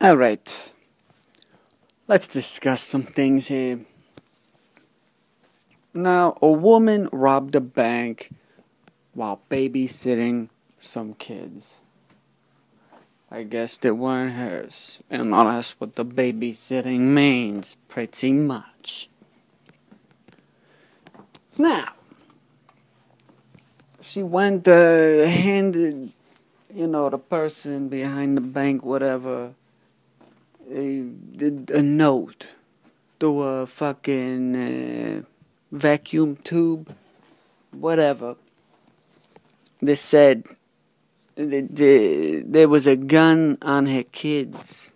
Alright. Let's discuss some things here. Now, a woman robbed a bank while babysitting some kids. I guess they weren't hers. And that's what the babysitting means, pretty much. Now, she went, uh, handed, you know, the person behind the bank, whatever, a, note to a fucking uh, vacuum tube, whatever. They said there was a gun on her kids.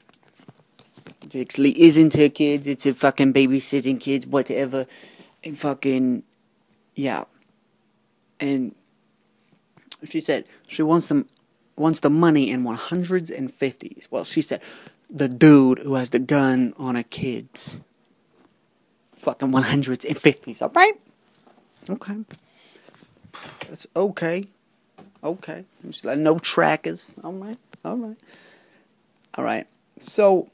It actually isn't her kids, it's a fucking babysitting kids, whatever. And fucking, yeah. And she said she wants some, wants the money in 100s and 50s. Well, she said the dude who has the gun on her kids. Fucking 100s and 50s, alright? Okay. That's okay. Okay. She's like, no trackers. Alright. Alright. Alright. So,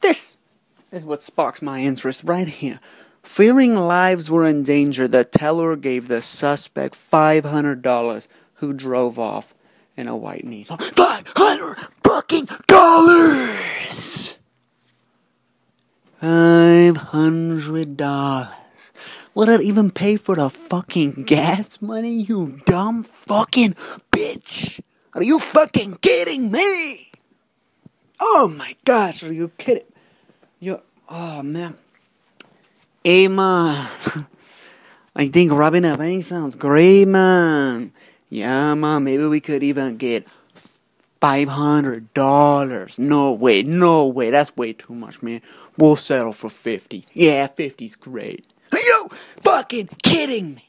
this is what sparks my interest right here. Fearing lives were in danger, the teller gave the suspect $500 who drove off in a white Nissan. 500 fucking dollars! $500. Will it even pay for the fucking gas money, you dumb fucking bitch? Are you fucking kidding me? Oh my gosh, are you kidding? You, oh man. Hey man, I think robbing a bank sounds great, man. Yeah, man, maybe we could even get five hundred dollars. No way, no way, that's way too much, man. We'll settle for fifty. Yeah, fifty's great. Are you fucking kidding me?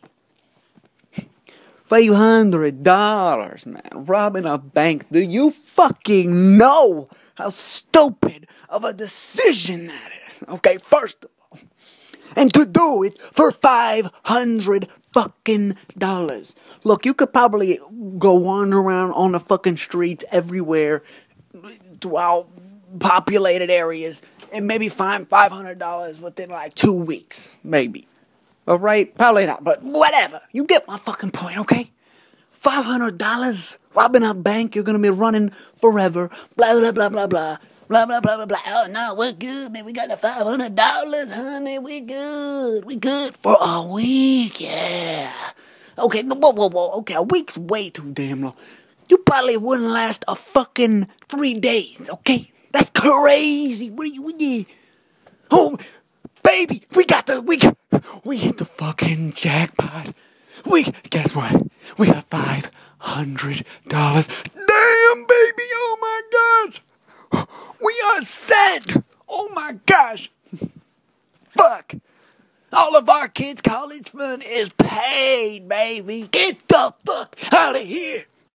Five hundred dollars, man. Robbing a bank. Do you fucking know how stupid of a decision that is? Okay, first and to do it for 500 fucking dollars. Look, you could probably go wander around on the fucking streets everywhere throughout populated areas and maybe find $500 within like two weeks. Maybe. All right? Probably not, but whatever. You get my fucking point, okay? $500 robbing a bank, you're gonna be running forever. Blah, blah, blah, blah, blah blah blah blah blah blah. Oh no, we're good, man. We got the five hundred dollars, honey. We good. We good for a week, yeah. Okay, whoa, whoa, whoa. Okay, a week's way too damn long. You probably wouldn't last a fucking three days. Okay, that's crazy. What are you? What are you? Oh, baby, we got the we we hit the fucking jackpot. We guess what? We got five hundred dollars. Damn, baby! Oh! Oh my gosh! Fuck! All of our kids' college fund is paid, baby! Get the fuck out of here!